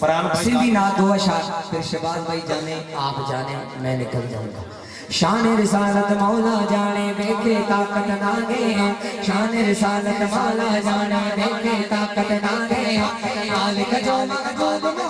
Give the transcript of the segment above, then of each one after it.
फरहान भी ना दो फिर शबाज भाई जाने आप जाने मैं निकल जाऊँगा। शान रिसालत मौला जाने देखे ताकत नागे शान रिसालत मौला जाने देखे ताकत नागे मालिक जो महबूब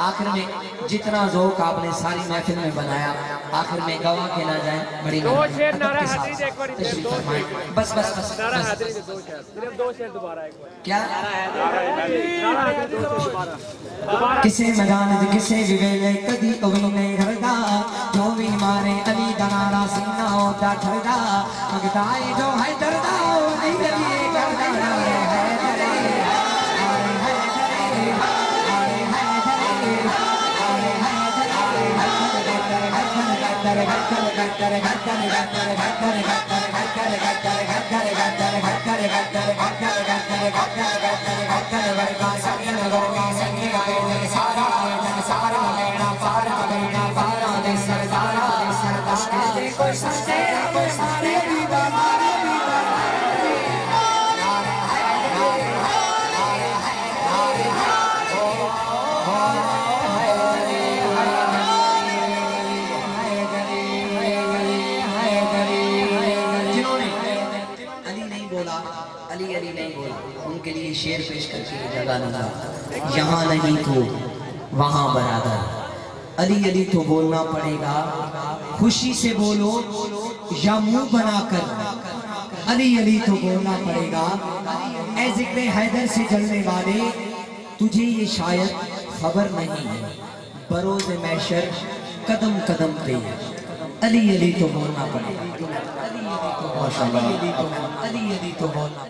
आखिर में जितना जोक आपने सारी महफिल में बनाया आखिर में गवा के ना जाए बड़ी दो शेर नारा हाजिरी एक बार दो शेर। बस बस बस नारा हाजिरी दो शेर सिर्फ़ दो शेर दोबारा एक बार। क्या? नारा हाजिरी दोबारा। किसे मैदान किसे भी वेले कदी कभी नहीं हरदा। जो भी मारे अली दनारा सीना होता ठरदा। मगताए जो है दरदा नहीं लगी। Sarah, Sarah, Sarah, Sarah, बोला अली अली नहीं बोला। उनके लिए शेर पेश करके जगह लगा। यहाँ नहीं तो वहाँ बराबर। अली अली तो बोलना पड़ेगा खुशी से बोलो या मुँह बनाकर। अली अली तो बोलना पड़ेगा ए ज़िक्र हैदर से जलने वाले तुझे ये शायद खबर नहीं है। बरोज मैशर कदम कदम पे Aliyah dito mo na pala. Aliyah dito mo na pala. Aliyah dito mo na